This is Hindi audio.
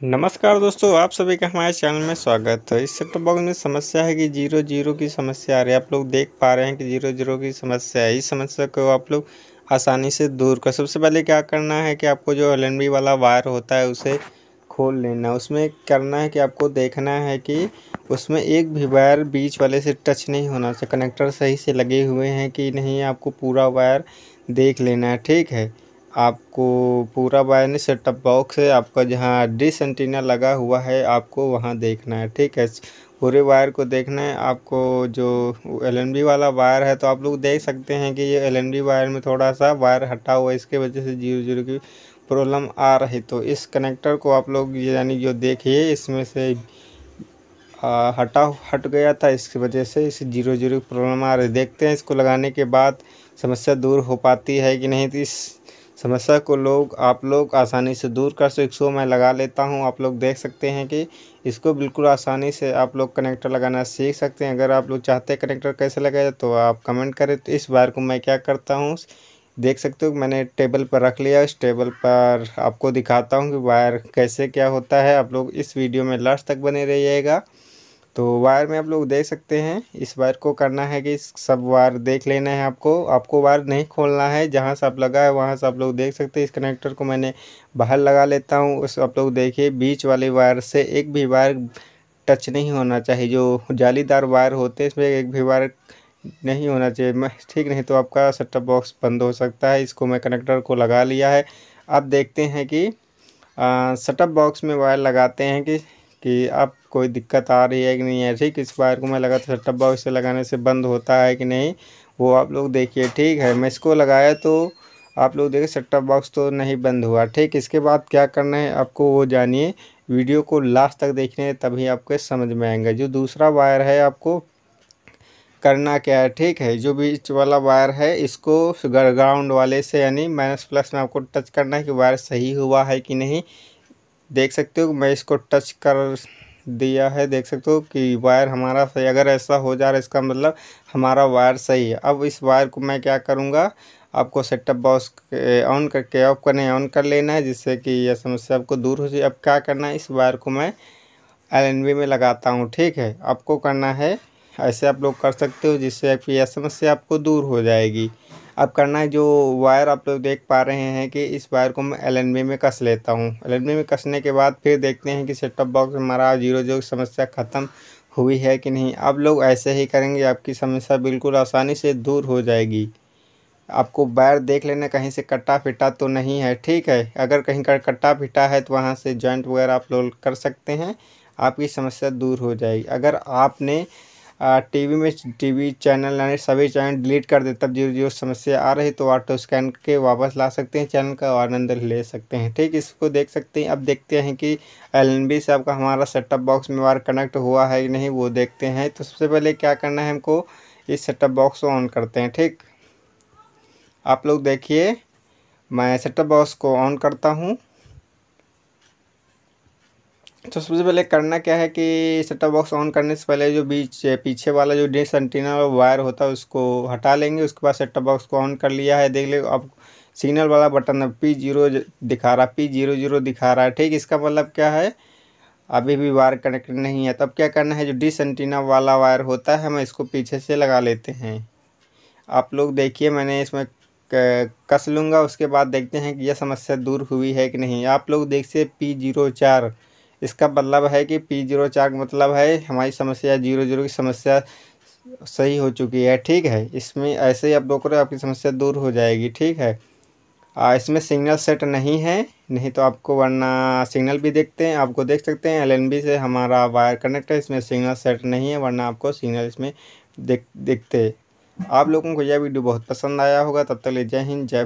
नमस्कार दोस्तों, आप सभी का हमारे चैनल में स्वागत है। इस सेट बॉक्स में समस्या है कि ज़ीरो ज़ीरो की समस्या आ रही है। आप लोग देख पा रहे हैं कि ज़ीरो ज़ीरो की समस्या है। इस समस्या को आप लोग आसानी से दूर कर। सबसे पहले क्या करना है कि आपको जो एलएनबी वाला वायर होता है, उसे खोल लेना उसमें करना है कि आपको देखना है कि उसमें एक भी वायर बीच वाले से टच नहीं होना चाहिए। कनेक्टर सही से लगे हुए हैं कि नहीं, आपको पूरा वायर देख लेना है। ठीक है? आपको पूरा वायर सेटअप बॉक्स है आपका जहाँ डिस एंटीना लगा हुआ है आपको वहाँ देखना है ठीक है? पूरे वायर को देखना है आपको जो एलएनबी वाला वायर है तो आप लोग देख सकते हैं कि ये एलएनबी वायर में थोड़ा सा वायर हटा हुआ है इसके वजह से ज़ीरो ज़ीरो की प्रॉब्लम आ रही तो इस कनेक्टर को आप लोग यानी जो देखिए इसमें से आ, हटा हट गया था इसकी वजह से इस ज़ीरो ज़ीरो प्रॉब्लम आ रही देखते हैं इसको लगाने के बाद समस्या दूर हो पाती है कि नहीं तो इस समस्या को लोग, आप लोग आसानी से दूर कर सकते सो मैं लगा लेता हूँ, आप लोग देख सकते हैं कि इसको बिल्कुल आसानी से आप लोग कनेक्टर लगाना सीख सकते हैं। अगर आप लोग चाहते हैं कनेक्टर कैसे लगाए तो आप कमेंट करें। तो इस बार को मैं क्या करता हूँ, देख सकते हो, मैंने टेबल पर रख लिया। इस टेबल पर आपको दिखाता हूँ कि वायर कैसे क्या होता है। आप लोग इस वीडियो में लास्ट तक बने रहिएगा। तो वायर में आप लोग देख सकते हैं, इस वायर को करना है कि सब वायर देख लेना है आपको। आपको वायर नहीं खोलना है, जहाँ से आप लगा है वहाँ से आप लोग देख सकते हैं। इस कनेक्टर को मैंने बाहर लगा लेता हूँ, उस आप लोग देखिए, बीच वाले वायर से एक भी वायर टच नहीं होना चाहिए। जो जालीदार वायर होते हैं, इसमें एक भी वायर नहीं होना चाहिए। मैं, ठीक नहीं तो आपका सेटअप बॉक्स बंद हो सकता है। इसको मैं कनेक्टर को लगा लिया है। अब देखते हैं कि सेटअप बॉक्स में वायर लगाते हैं कि कि अब कोई दिक्कत आ रही है कि नहीं है ठीक इस वायर को मैं लगा था टब्बा से लगाने से बंद होता है कि नहीं, वो आप लोग देखिए, ठीक है। मैं इसको लगाया तो आप लोग देखिए सेटअप बॉक्स तो नहीं बंद हुआ, ठीक। इसके बाद क्या करना है, आपको वो जानिए, वीडियो को लास्ट तक देखने तभी आपको समझ में आएँगे। जो दूसरा वायर है, आपको करना क्या है, ठीक है। जो बीच वाला वायर है, इसको ग्राउंड वाले से, यानी माइनस प्लस में आपको टच करना है कि वायर सही हुआ है कि नहीं। देख सकते हो मैं इसको टच कर दिया है। देख सकते हो कि वायर हमारा सही, अगर ऐसा हो जा रहा है, इसका मतलब हमारा वायर सही है। अब इस वायर को मैं क्या करूँगा? आपको सेटअप बॉक्स ऑन करके, ऑफ़ करने, ऑन कर लेना है, जिससे कि यह समस्या आपको दूर हो जाए। अब क्या करना है? इस वायर को मैं एल में लगाता हूँ, ठीक है? आपको करना है, ऐसे आप लोग कर सकते हो, जिससे यह समस्या आपको दूर हो जाएगी। अब करना है जो वायर आप लोग देख पा रहे हैं कि इस वायर को मैं LNB में कस लेता हूँ। LNB में कसने के बाद फिर देखते हैं कि सेटअप बॉक्स हमारा ज़ीरो जो समस्या ख़त्म हुई है कि नहीं। अब लोग ऐसे ही करेंगे, आपकी समस्या बिल्कुल आसानी से दूर हो जाएगी। आपको वायर देख लेना, कहीं से कट्टा फिटा तो नहीं है, ठीक है? अगर कहीं का कट्टा फिटा है तो वहाँ से जॉइंट वगैरह आप लोग कर सकते हैं, आपकी समस्या दूर हो जाएगी। अगर आपने टीवी में टीवी चैनल यानी सभी चैनल डिलीट कर दे, तब जो जो समस्या आ रही तो ऑटो स्कैन के वापस ला सकते हैं, चैनल का आनंद ले सकते हैं। ठीक, इसको देख सकते हैं, अब देखते हैं कि एल से आपका हमारा सेटअप बॉक्स में वार कनेक्ट हुआ है कि नहीं, वो देखते हैं। तो सबसे पहले क्या करना है हमको, इस सेटअप बॉक्स को ऑन करते हैं, ठीक? आप लोग देखिए, मैं सेटअप बॉक्स को ऑन करता हूँ। तो सबसे पहले करना क्या है कि सेटअप बॉक्स ऑन करने से पहले जो बीच, पीछे वाला जो डिश एंटीना वायर होता है, उसको हटा लेंगे। उसके बाद सेटअप बॉक्स को ऑन कर लिया है। देख ले, अब सिग्नल वाला बटन अब पी ज़ीरो दिखा रहा पी ज़ीरो ज़ीरो दिखा रहा है। ठीक, इसका मतलब क्या है? अभी भी वायर कनेक्ट नहीं है। तब क्या करना है? जो डिश एंटीना वाला वायर होता है, हम इसको पीछे से लगा लेते हैं। आप लोग देखिए, मैंने इसमें कस लूँगा। उसके बाद देखते हैं कि यह समस्या दूर हुई है कि नहीं। आप लोग देखिए पी ज़ीरो चार। इसका मतलब है कि पी ज़ीरो चार मतलब है हमारी समस्या ज़ीरो ज़ीरो की समस्या सही हो चुकी है ठीक है? इसमें ऐसे ही आप दो करो आपकी समस्या दूर हो जाएगी ठीक है? आ, इसमें सिग्नल सेट नहीं है नहीं तो आपको वरना सिग्नल भी देखते हैं आपको देख सकते हैं एलएनबी से हमारा वायर कनेक्ट है इसमें सिग्नल सेट नहीं है वरना आपको सिग्नल इसमें देख देखते आप लोगों को यह वीडियो बहुत पसंद आया होगा तब तक ले जय हिंद जय